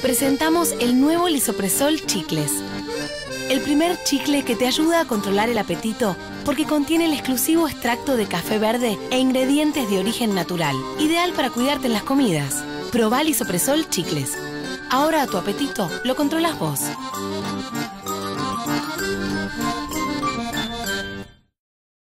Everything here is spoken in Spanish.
presentamos el nuevo Lisopresol Chicles. El primer chicle que te ayuda a controlar el apetito porque contiene el exclusivo extracto de café verde e ingredientes de origen natural, ideal para cuidarte en las comidas. Probá Lisopresol Chicles. Ahora a tu apetito lo controlas vos.